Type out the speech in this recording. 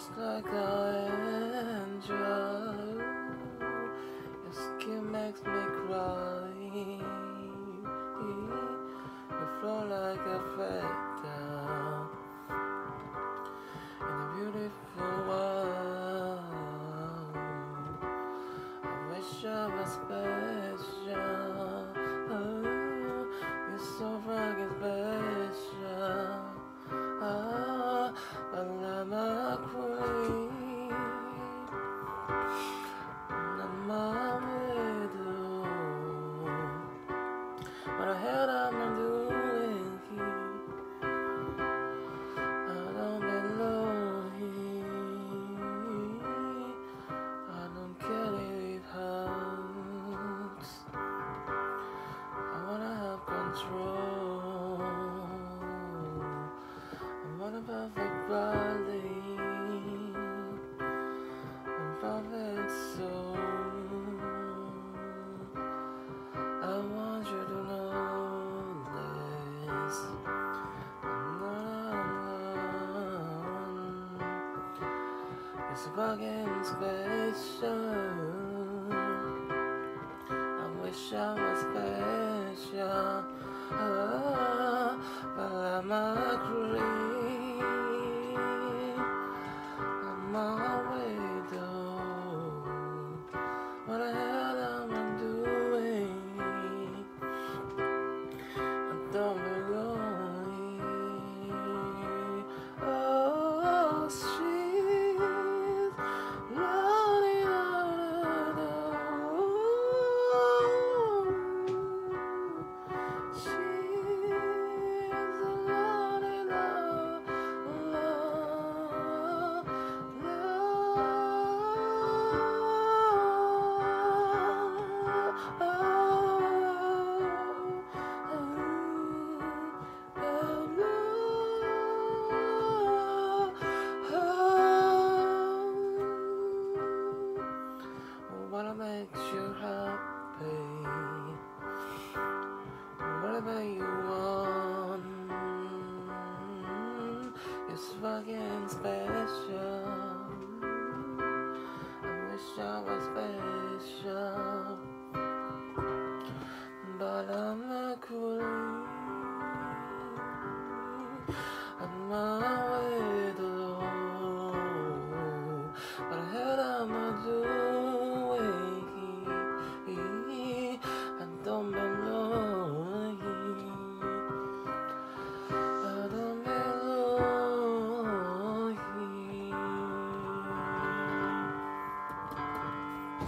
just like an angel. Your skin makes me cry. You flow like a feather in a beautiful world. I wish I was special. Oh, you're so What the hell am I doing here? I don't belong here. I don't care if it hurts. I wanna have control. I wanna a perfect body. It's fucking special. I wish I What makes you happy? Whatever you want, it's fucking special. I wish I was special,